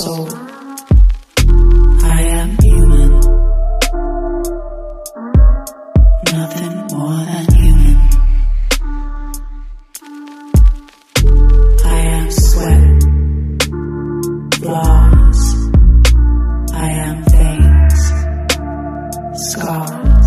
soul. I am human. Nothing more than human. I am sweat. loss. I am veins. Scars.